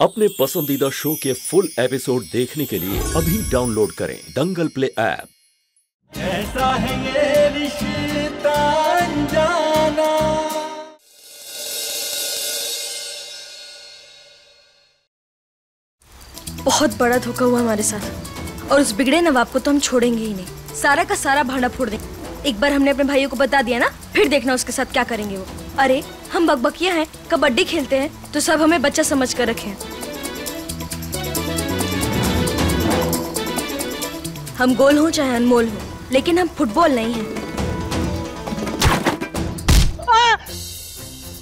अपने पसंदीदा शो के फुल एपिसोड देखने के लिए अभी डाउनलोड करें दंगल प्ले ऐप। कैसा है ये रिश्ता अनजाना। बहुत बड़ा धोखा हुआ हमारे साथ। और उस बिगड़े नवाब को तो हम छोड़ेंगे ही नहीं। सारा का सारा भांडा फोड़ देंगे एक बार हमने अपने भाइयों को बता दिया ना फिर देखना उसके साथ क्या करेंगे वो। अरे हम बकबकिया हैं कबड्डी खेलते हैं तो सब हमें बच्चा समझ कर रखे। हम गोल हो चाहे अनमोल हो लेकिन हम फुटबॉल नहीं हैं।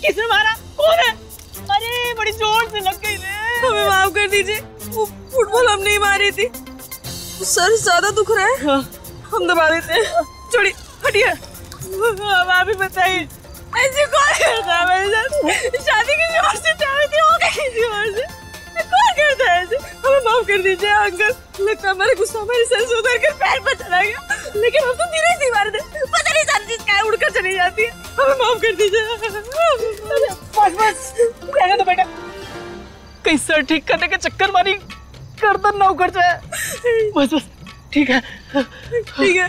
किसने मारा? कौन है? अरे बड़ी ज़ोर से लग गई रे। हमें माफ़ कर दीजिए वो फुटबॉल हम नहीं मारी थी। सर ज़्यादा दुख रहा है। हाँ। हम दबा देते हैं। छोड़ी हटिए। अब आप ही। बताइए ऐसे कौन करता है मेरे साथ? शादी किसी और से थी हो गई किसी और से कौन करता है ऐसे? हमें माफ़ कर दीजिए अंकल लगता है हमारे गुस्सा सर से उतर कर पैर पर चला गया। लेकिन हम तो धीरे से मार दे पता नहीं सारी चीज़ क्या उड़कर चली जाती है। हमें माफ़ कर दीजिए। बस बस। रहने दो बेटा? कहीं सर ठीक करने के चक्कर मारी। गर्दन ना उखड़ जाए। बस बस। ठीक है। ठीक है।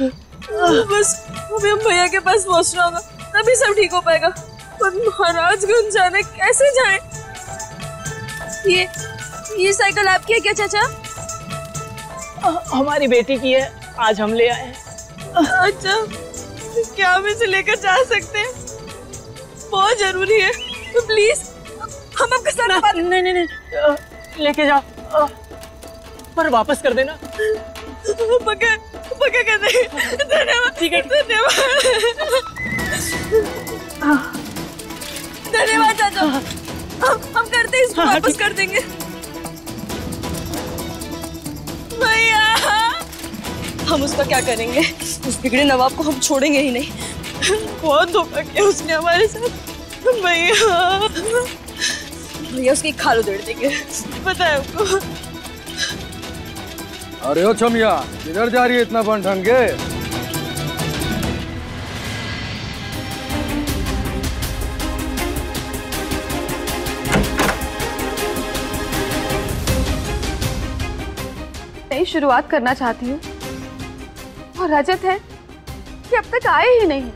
बस हम भैया के पास पहुँचना होगा। तभी सब ठीक हो पाएगा। पर महाराजगंज जाने कैसे जाए? ये ये साइकिल आपकी है क्या चाचा? हमारी बेटी की है। आज हम ले आए अच्छा क्या हम इसे लेकर जा सकते हैं? बहुत ज़रूरी है। तो प्लीज़ हम आपके साथ बात नहीं नहीं नहीं। लेके जाओ। पर वापस कर देना। पक्का पक्का कर देंगे धन्यवाद। ठीक है। धन्यवाद। धन्यवाद चाचा। हम हम करते हैं इसको हाँ, वापस कर देंगे। भैया। हम उसका क्या करेंगे? उस बिगड़े नवाब को हम छोड़ेंगे ही नहीं। बहुत धोखा किया उसने हमारे साथ। भैया। भैया उसकी खाल उधेड़ देंगे। पता है आपको। अरे ओ छमिया किधर जा रही है इतना बन ठन शुरुआत करना चाहती हूँ। और रजत है कि अब तक आए ही नहीं।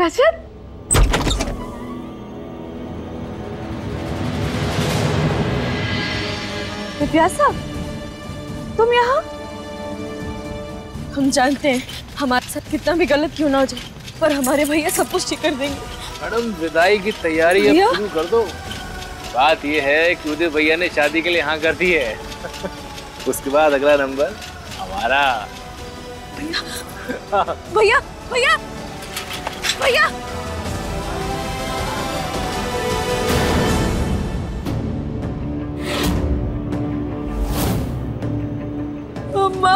रजत? विद्यासा तुम यहाँ? हम जानते हैं, हमारे साथ कितना भी गलत क्यों ना हो जाए, पर हमारे भैया सब कुछ ठीक कर देंगे। मैडम विदाई की तैयारी अब शुरू कर दो। बात यह है कि उदय भैया ने शादी के लिए हाँ कर दी है। उसके बाद अगला नंबर हमारा। भैया भैया भैया अम्मा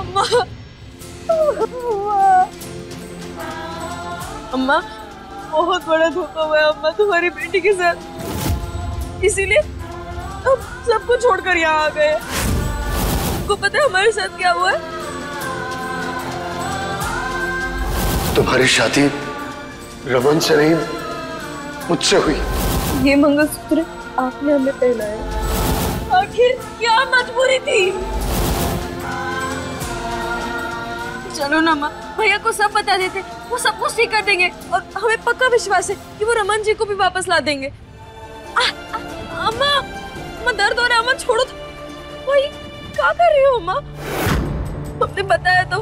अम्मा। अम्मा बहुत बड़ा धोखा हुआ है अम्मा तुम्हारी बेटी के साथ। इसीलिए हम सबको छोड़कर यहाँ आ गए। आपको पता है हमारे साथ क्या हुआ है? तुम्हारी शादी रमन से नहीं मुझसे हुई। ये मंगलसूत्र आपने हमें पहनाया। आखिर क्या मजबूरी थी? चलो ना माँ भैया को सब बता देते। वो सब कुछ ठीक कर देंगे और हमें पक्का विश्वास है कि वो रमन जी को भी वापस ला देंगे। आ, आ, अम्मा अम्मा दर्द हो रहा है अम्मा छोड़ो तो। भाई क्या कर रही हो अम्मा? हमने बताया तो।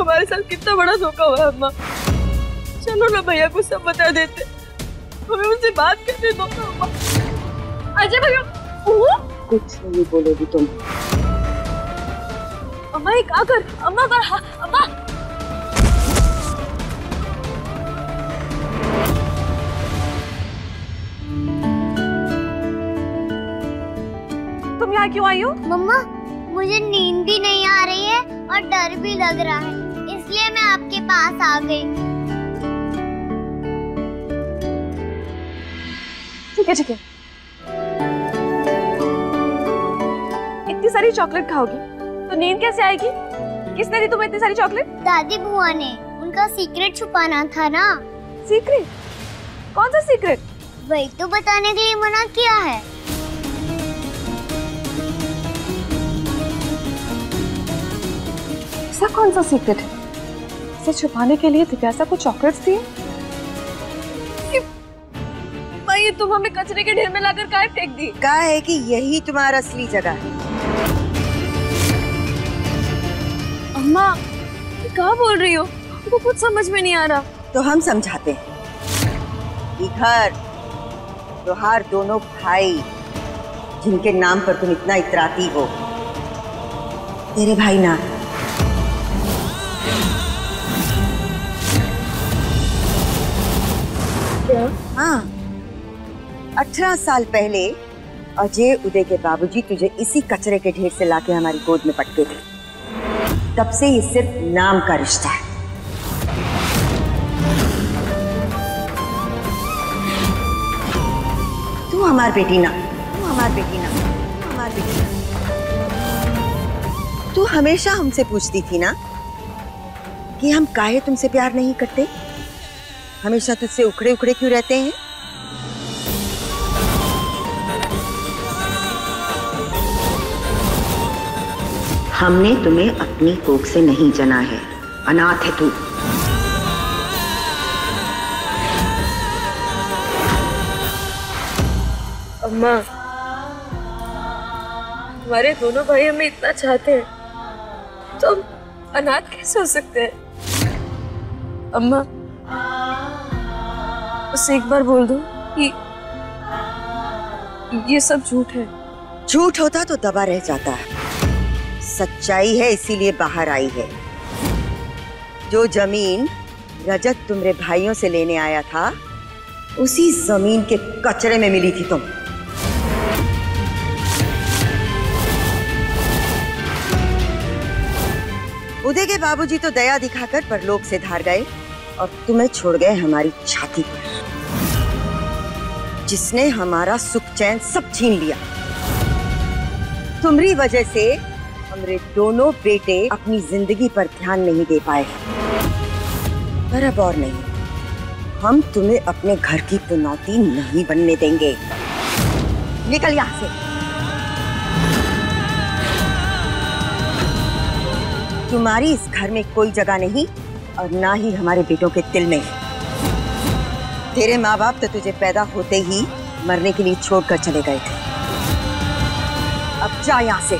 हमारे साथ कितना बड़ा धोखा हुआ है अम्मा। चलो ना भैया को सब बता देते। हमें उनसे बात करने दो अम्मा। अजय भैया। कुछ नहीं बोलोगी तुम। अम्मा एक आकर अम्मा कर अम्मा। यहाँ क्यों आई हो? मम्मा मुझे नींद भी नहीं आ रही है और डर भी लग रहा है इसलिए मैं आपके पास आ गई। ठीक है ठीक है। इतनी सारी चॉकलेट खाओगी तो नींद कैसे आएगी? किसने दी तुम्हें इतनी सारी चॉकलेट? दादी बुआ ने उनका सीक्रेट छुपाना था ना। सीक्रेट? कौन सा सीक्रेट? वही तो बताने के लिए मना किया है। ऐसा कौन सा सीक्रेट है? इसे छुपाने के लिए जिज्ञासा को चॉकलेट्स दिए? ये तुम हमें कचरे के ढेर में लाकर काहे फेंक दी? कहा है कि यही तुम्हारा असली जगह है। अम्मा ये कहा बोल रही हो? हमको कुछ समझ में नहीं आ रहा। तो हम समझाते हैं। घर त्योहार दोनों भाई जिनके नाम पर तुम इतना इतराती हो। तेरे भाई ना हाँ। अठारह साल पहले अजय उदय के बाबूजी तुझे इसी कचरे के ढेर से लाके हमारी गोद में पटके थे। तब से ये सिर्फ़ नाम का रिश्ता है। तू हमार बेटी ना, तू हमार बेटी ना, तू हमार बेटी ना। तू हमेशा हमसे पूछती थी ना कि हम काहे तुमसे प्यार नहीं करते? हमेशा तुझसे उखड़े उखड़े क्यों रहते हैं? हमने तुम्हें अपनी कोख से नहीं जना है। अनाथ है तू। अम्मा हमारे दोनों भाई हमें इतना चाहते हैं। तो हम अनाथ कैसे हो सकते हैं? अम्मा उसे एक बार बोल दो कि ये सब झूठ है। झूठ होता तो दबा रह जाता। है सच्चाई है, इसीलिए बाहर आई है। जो ज़मीन रजत तुम्हारे भाइयों से लेने आया था, उसी ज़मीन के कचरे में मिली थी तुम। उदय के बाबूजी तो दया दिखाकर परलोक से धार गए और तुम्हें छोड़ गए हमारी छाती पर। जिसने हमारा सुख चैन सब छीन लिया। तुम्हारी वजह से हमारे दोनों बेटे अपनी ज़िंदगी पर ध्यान नहीं दे पाए पर अब और नहीं। हम तुम्हें अपने घर की पुनौती नहीं बनने देंगे। निकल यहाँ से। तुम्हारी इस घर में कोई जगह नहीं और ना ही हमारे बेटों के दिल में। तेरे माँ बाप तो तुझे पैदा होते ही मरने के लिए छोड़कर चले गए थे। अब जा यहाँ से।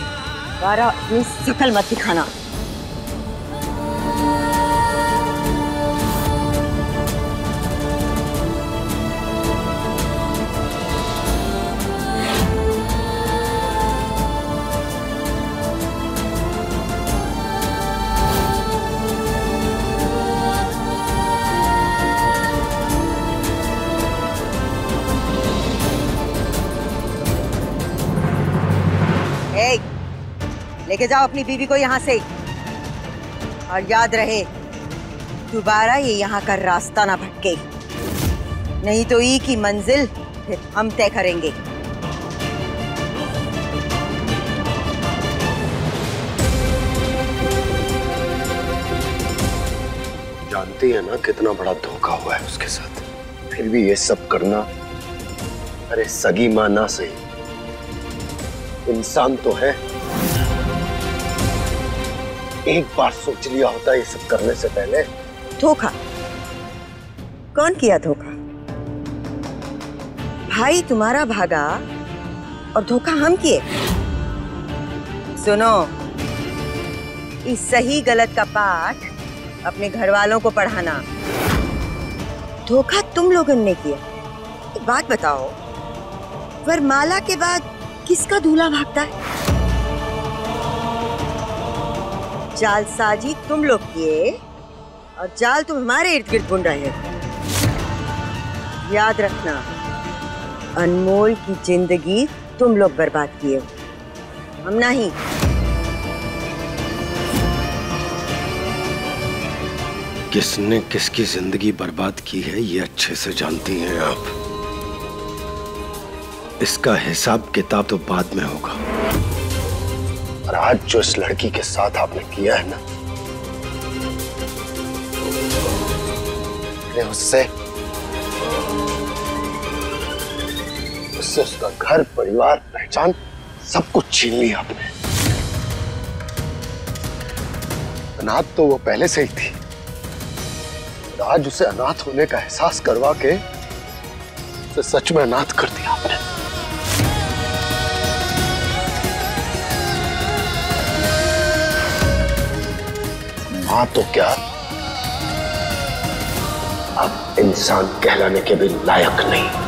बारह अपनी शकल मत दिखाना। ए, लेके जाओ अपनी बीवी को यहाँ से। और याद रहे दोबारा ये यहाँ का रास्ता ना भटके। नहीं तो ई की मंजिल फिर हम तय करेंगे। जानती है ना कितना बड़ा धोखा हुआ है उसके साथ। फिर भी ये सब करना अरे सगी माँ ना सही। इंसान तो है। एक बार सोच लिया होता ये सब करने से पहले। धोखा? कौन किया धोखा? भाई तुम्हारा भागा और धोखा हम किए। सुनो, इस सही गलत का पाठ अपने घर वालों को पढ़ाना। धोखा तुम लोगों ने किया। एक बात बताओ, वरमाला के बाद किसका दूल्हा भागता है? जालसाजी तुम लोग किए, और जाल तुम हमारे इर्द गिर्द बुन रहे हो। याद रखना, अनमोल की ज़िंदगी तुम लोग बर्बाद किए हो। हम नहीं। किसने किसकी ज़िंदगी बर्बाद की है, ये अच्छे से जानती हैं आप। इसका हिसाब किताब तो बाद में होगा। और आज जो इस लड़की के साथ आपने किया है ना उससे उससे उसका घर, परिवार, पहचान, सब कुछ छीन लिया आपने। अनाथ तो वो पहले से ही थी। आज उसे अनाथ होने का एहसास करवा के उसे सच में अनाथ कर दिया आपने। माँ तो क्या अब इंसान कहलाने के भी लायक नहीं।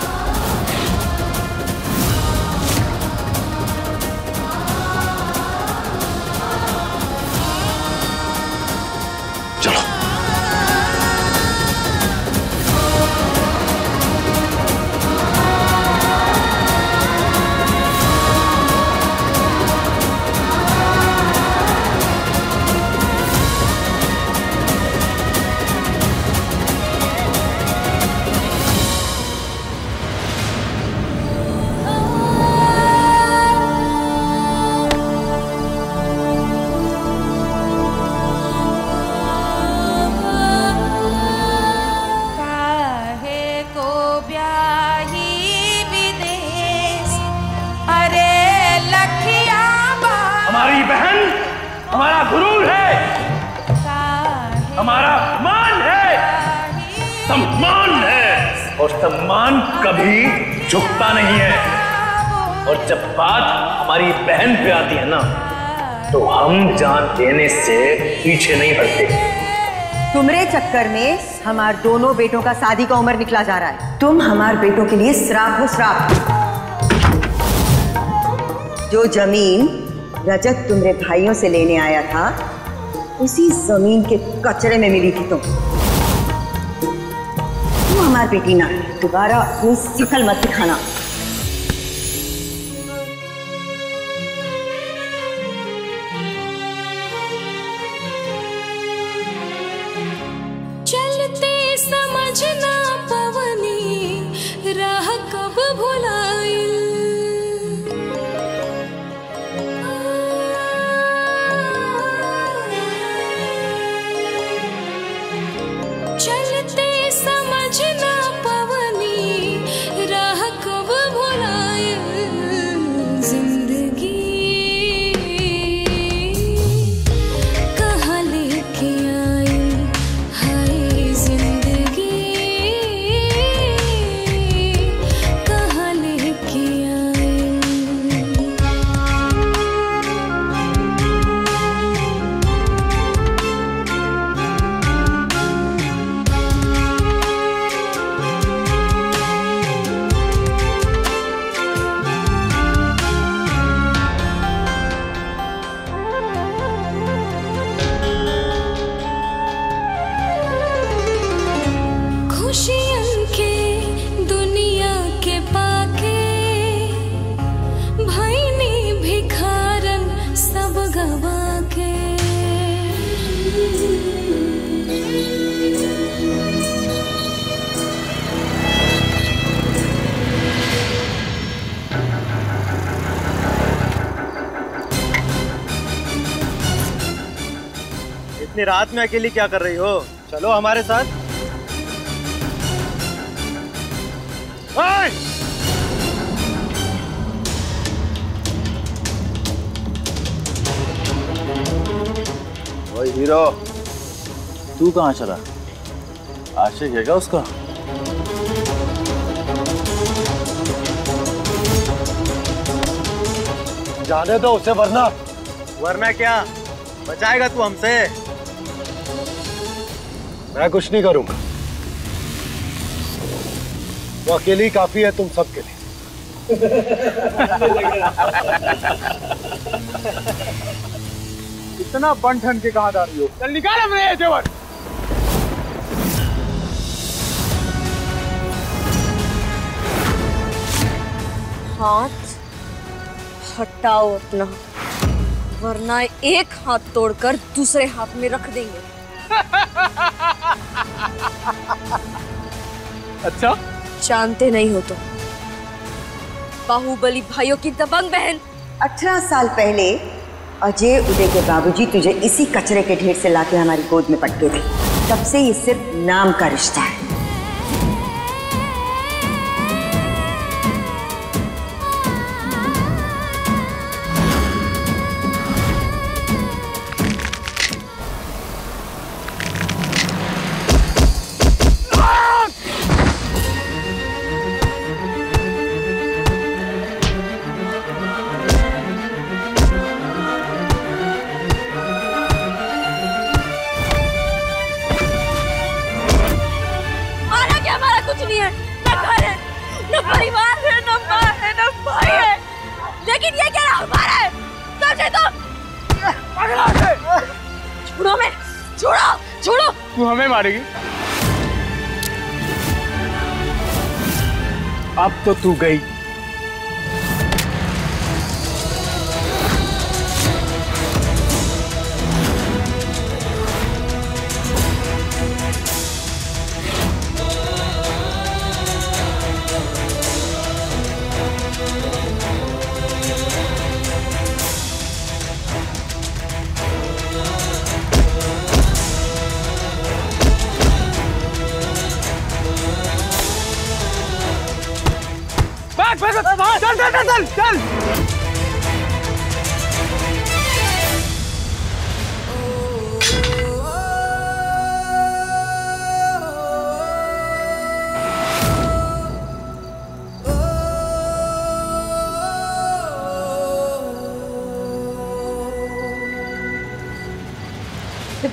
और सम्मान कभी झुकता नहीं है। और जब बात हमारी बहन पे आती है ना तो हम जान देने से पीछे नहीं हटते। तुम्हारे चक्कर में हमार दोनों बेटों का शादी का उम्र निकला जा रहा है। तुम हमार बेटों के लिए श्राप हो श्राप। जो ज़मीन रजत तुम्हारे भाइयों से लेने आया था, उसी ज़मीन के कचरे में मिली थी तुम तुम। हमार बेटी ना दोबारा अपनी सिकल मत दिखाना। इतनी रात में अकेली क्या कर रही हो? चलो हमारे साथ। ओए! हीरो तू कहाँ चला? आशिक है क्या उसका? जाने दो उसे वरना। वरना क्या? बचाएगा तू हमसे? मैं कुछ नहीं करूँगा। वो अकेली ही काफ़ी है तुम सबके लिए। इतना बन ठन के कहाँ जा रही हो चल निकाल ये जेवर। हाथ हटाओ अपना वरना एक हाथ तोड़कर दूसरे हाथ में रख देंगे। अच्छा? जानते नहीं हो तो बाहुबली भाइयों की दबंग बहन। अठारह साल पहले अजय उदय के बाबूजी तुझे इसी कचरे के ढेर से लाके हमारी गोद में पटके थे। तब से ये सिर्फ़ नाम का रिश्ता है। मारेगी। अब तो तू गई।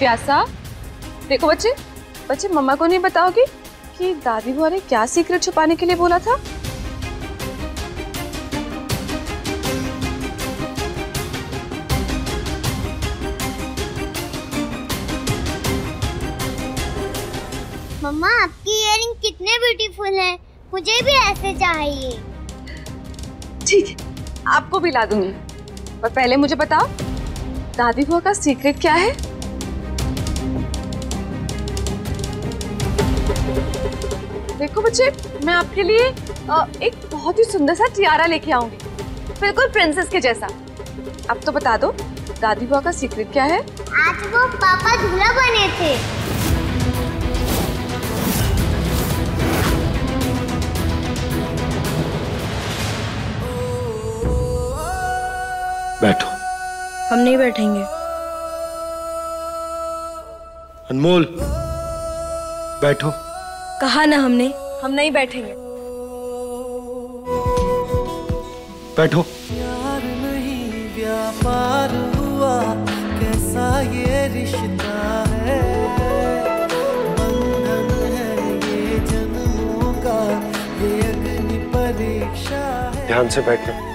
दिव्यासा देखो बच्चे बच्चे मम्मा को नहीं बताओगी कि दादी बुआ ने क्या सीक्रेट छुपाने के लिए बोला था? मम्मा आपकी इयरिंग कितने ब्यूटीफुल हैं। मुझे भी ऐसे चाहिए। ठीक है आपको भी ला दूँगी। पर पहले मुझे बताओ दादी बुआ का सीक्रेट क्या है? देखो बच्चे मैं आपके लिए एक बहुत ही सुंदर सा टियारा लेके आऊँगी। बिल्कुल प्रिंसेस के जैसा। अब तो बता दो दादी बुआ का सीक्रेट क्या है? आज वो पापा दूल्हा बने थे। बैठो। हम नहीं बैठेंगे। अनमोल बैठो। कहा ना हमने हम नहीं बैठेंगे। बैठो। प्यार नहीं व्यापार हुआ कैसा ये रिश्ता है? बंधन है ये जन्मों का ये अग्नि परीक्षा है। ध्यान से बैठना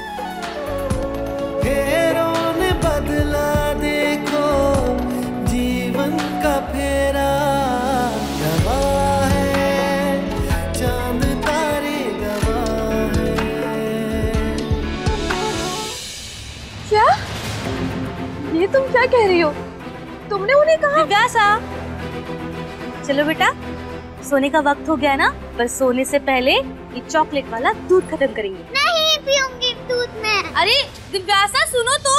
कह रही हो? तुमने उन्हें कहा? दिव्यासा चलो बेटा सोने का वक्त हो गया ना? पर सोने से पहले ये चॉकलेट वाला दूध खत्म करेंगे। नहीं पीऊँगी दूध में। अरे दिव्यासा सुनो तो।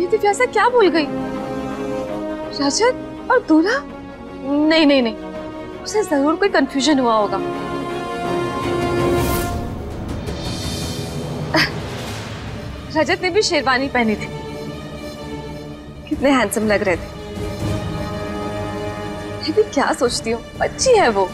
ये दिव्यासा क्या भूल गई? रजत और दूल्हा? नहीं नहीं नहीं। उसे ज़रूर कोई कंफ्यूजन हुआ होगा। रजत ने भी शेरवानी पहनी थी। कितने हैंडसम लग रहे थे। मैं भी क्या सोचती हूँ अच्छी है वो।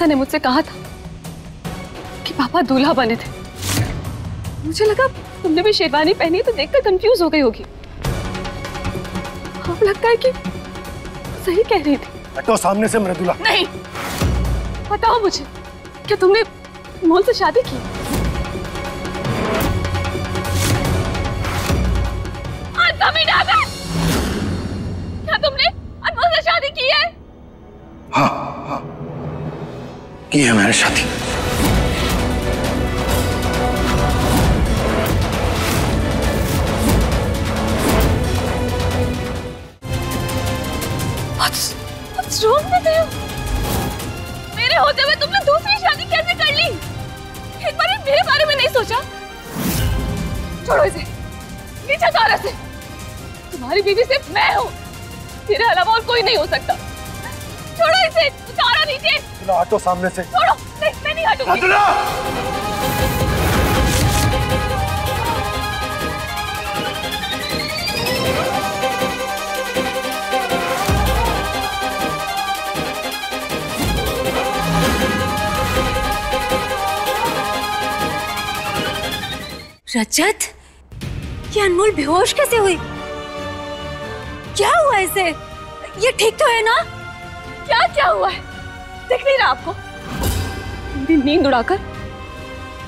दिव्यासा ने मुझसे कहा था कि पापा दूल्हा बने थे। मुझे लगा तुमने भी शेरवानी पहनी तो देखकर कंफ्यूज हो गई होगी। अब लगता है कि सही कह रही थी। हटो सामने से मृदुला नहीं! बताओ मुझे क्या तुमने मोल से शादी की? क्या तुमने अनमोल से शादी की है? हाँ हाँ। की है मैंने शादी मेरे होते हुए तुमने दूसरी शादी कैसे कर ली? एक बार मेरे बारे में नहीं सोचा। छोड़ो इसे। नीचे से तुम्हारी बीवी सिर्फ़ मैं हूँ। तेरे अलावा और कोई नहीं हो सकता। छोड़ो इसे उतारो नीचे हटो सामने से। छोड़ो नहीं मैं नहीं हटूँगी। रजत ये अनमोल बेहोश कैसे हुई? क्या हुआ इसे? ये ठीक तो है ना? क्या क्या हुआ है? दिख नहीं रहा आपको? मेरी नींद उड़ाकर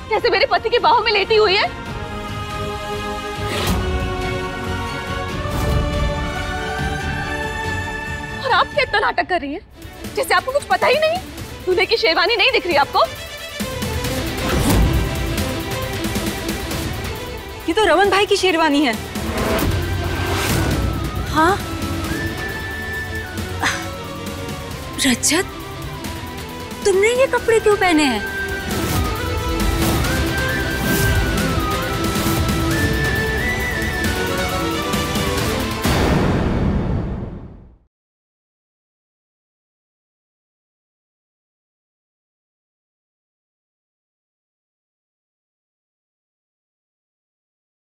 कैसे मेरे पति के बाहों में लेटी हुई है। और आप क्या इतना नाटक कर रही है? जैसे आपको कुछ पता ही नहीं? दूल्हे की शेरवानी नहीं दिख रही आपको? ये तो रमन भाई की शेरवानी है। हाँ? रजत तुमने ये कपड़े क्यों पहने हैं?